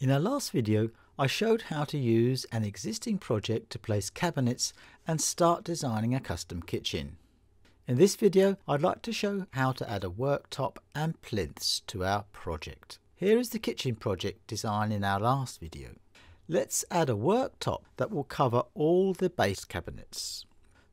In our last video, I showed how to use an existing project to place cabinets and start designing a custom kitchen. In this video, I'd like to show how to add a worktop and plinths to our project. Here is the kitchen project design in our last video. Let's add a worktop that will cover all the base cabinets.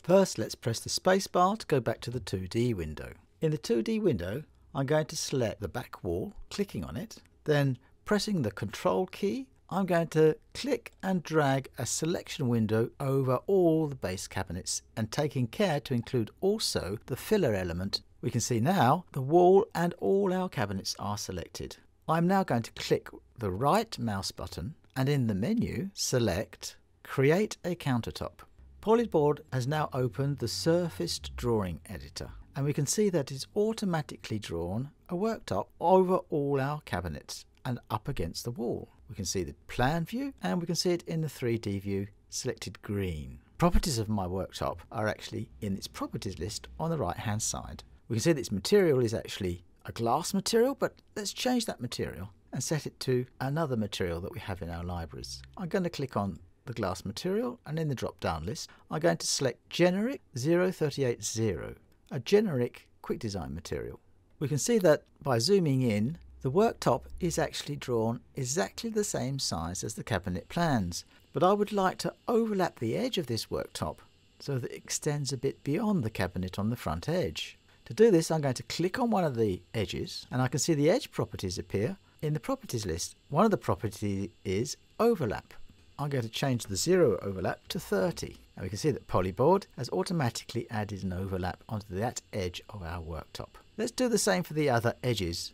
First, let's press the spacebar to go back to the 2D window. In the 2D window, I'm going to select the back wall, clicking on it, then pressing the control key, I'm going to click and drag a selection window over all the base cabinets and taking care to include also the filler element. We can see now the wall and all our cabinets are selected. I'm now going to click the right mouse button and in the menu select Create a Countertop. Polyboard has now opened the surfaced drawing editor and we can see that it's automatically drawn a worktop over all our cabinets and up against the wall. We can see the plan view and we can see it in the 3D view selected green. Properties of my worktop are actually in its properties list on the right hand side. We can see that its material is actually a glass material but let's change that material and set it to another material that we have in our libraries. I'm going to click on the glass material and in the drop down list I'm going to select generic 0380, a generic quick design material. We can see that by zooming in the worktop is actually drawn exactly the same size as the cabinet plans, but I would like to overlap the edge of this worktop so that it extends a bit beyond the cabinet on the front edge. To do this I'm going to click on one of the edges and I can see the edge properties appear in the properties list. One of the properties is overlap. I'm going to change the zero overlap to 30 and we can see that Polyboard has automatically added an overlap onto that edge of our worktop. Let's do the same for the other edges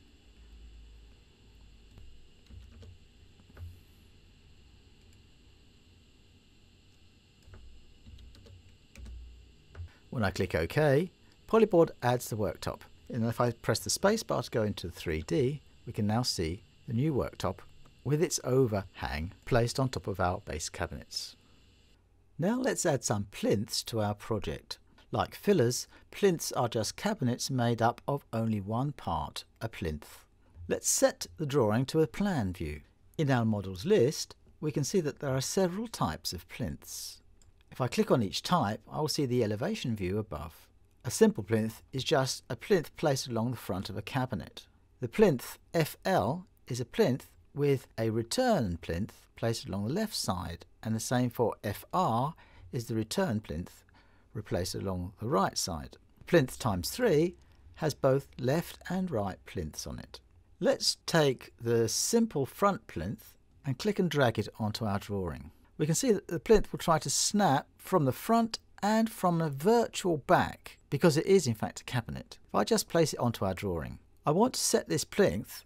When I click OK, Polyboard adds the worktop. And if I press the spacebar to go into 3D, we can now see the new worktop with its overhang placed on top of our base cabinets. Now let's add some plinths to our project. Like fillers, plinths are just cabinets made up of only one part, a plinth. Let's set the drawing to a plan view. In our models list, we can see that there are several types of plinths. If I click on each type, I will see the elevation view above. A simple plinth is just a plinth placed along the front of a cabinet. The plinth FL is a plinth with a return plinth placed along the left side, and the same for FR is the return plinth replaced along the right side. Plinth times 3 has both left and right plinths on it. Let's take the simple front plinth and click and drag it onto our drawing we can see that the plinth will try to snap from the front and from a virtual back because it is in fact a cabinet. If I just place it onto our drawing, I want to set this plinth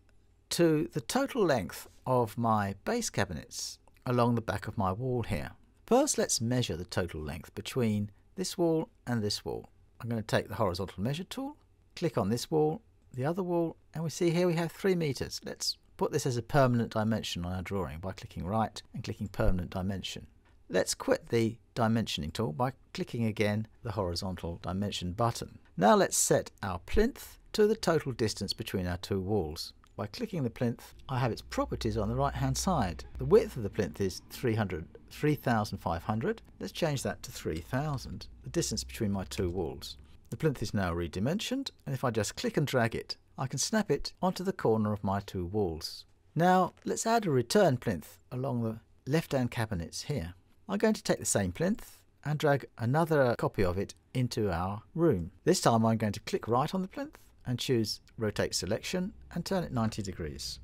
to the total length of my base cabinets along the back of my wall here. First let's measure the total length between this wall and this wall. I'm going to take the horizontal measure tool, click on this wall, the other wall, and we see here we have 3 meters. Let's put this as a permanent dimension on our drawing by clicking right and clicking permanent dimension. Let's quit the dimensioning tool by clicking again the horizontal dimension button. Now let's set our plinth to the total distance between our two walls. By clicking the plinth, I have its properties on the right hand side. The width of the plinth is 300, 3500. Let's change that to 3000, the distance between my two walls. The plinth is now redimensioned, and if I just click and drag it, I can snap it onto the corner of my two walls. Now let's add a return plinth along the left hand cabinets here. I'm going to take the same plinth and drag another copy of it into our room. This time I'm going to click right on the plinth and choose rotate selection and turn it 90 degrees.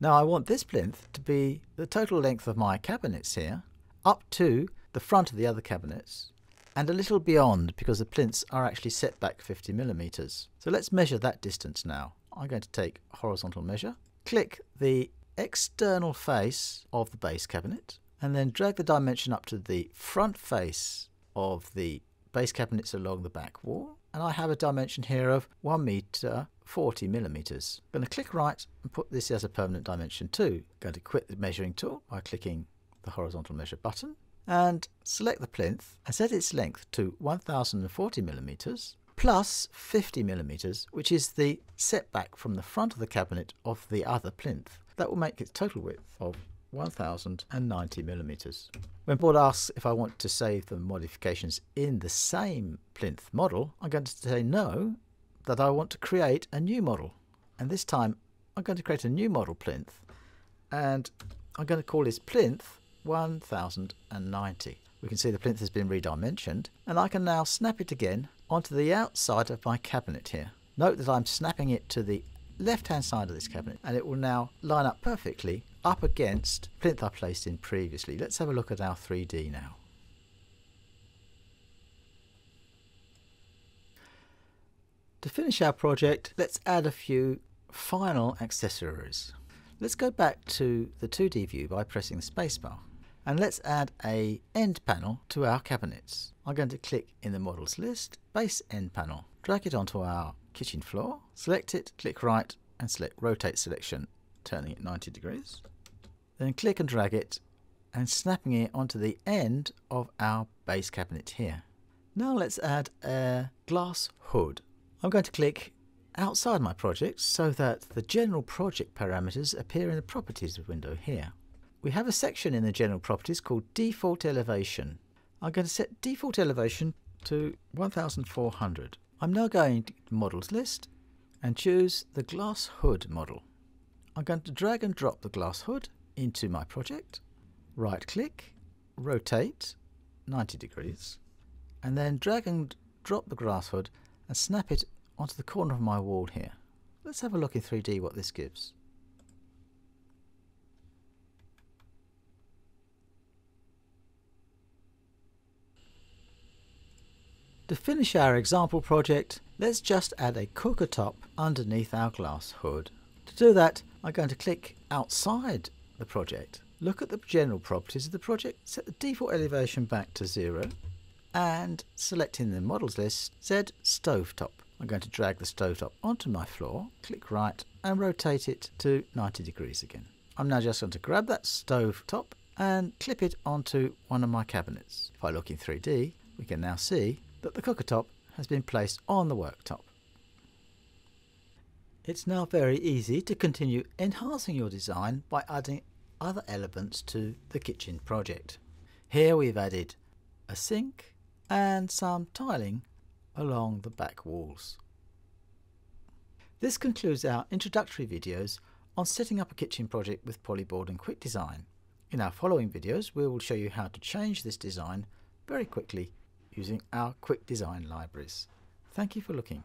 Now I want this plinth to be the total length of my cabinets here up to the front of the other cabinets and a little beyond because the plinths are actually set back 50 millimeters. So let's measure that distance now. I'm going to take horizontal measure, click the external face of the base cabinet, and then drag the dimension up to the front face of the base cabinets along the back wall. And I have a dimension here of 1 meter 40 millimeters. I'm going to click right and put this as a permanent dimension too. I'm going to quit the measuring tool by clicking the horizontal measure button and select the plinth and set its length to 1040 millimeters plus 50 millimeters, which is the setback from the front of the cabinet of the other plinth. That will make its total width of 1090 millimeters. When board asks if I want to save the modifications in the same plinth model, I'm going to say no, that I want to create a new model. And this time I'm going to create a new model plinth and I'm going to call this plinth 1090. We can see the plinth has been redimensioned and I can now snap it again onto the outside of my cabinet here. Note that I'm snapping it to the left hand side of this cabinet and it will now line up perfectly up against plinth I placed in previously. Let's have a look at our 3D now. To finish our project, let's add a few final accessories. Let's go back to the 2D view by pressing the spacebar and let's add a end panel to our cabinets. I'm going to click in the models list, base end panel, drag it onto our kitchen floor, select it, click right and select rotate selection, turning it 90 degrees. Then click and drag it and snapping it onto the end of our base cabinet here. Now let's add a glass hood. I'm going to click outside my project so that the general project parameters appear in the properties window here. We have a section in the general properties called default elevation. I'm going to set default elevation to 1400. I'm now going to models list and choose the glass hood model. I'm going to drag and drop the glass hood into my project, right click, rotate 90 degrees, and then drag and drop the glass hood and snap it onto the corner of my wall here. Let's have a look in 3D what this gives. To finish our example project, let's just add a cooker top underneath our glass hood. To do that, I'm going to click outside the project, look at the general properties of the project, set the default elevation back to zero, and select in the models list, Z stovetop. I'm going to drag the stovetop onto my floor, click right, and rotate it to 90 degrees again. I'm now just going to grab that stovetop and clip it onto one of my cabinets. If I look in 3D, we can now see that the cooker top has been placed on the worktop. It's now very easy to continue enhancing your design by adding other elements to the kitchen project. Here we've added a sink and some tiling along the back walls. This concludes our introductory videos on setting up a kitchen project with Polyboard and Quick Design. In our following videos we will show you how to change this design very quickly using our quick design libraries. Thank you for looking.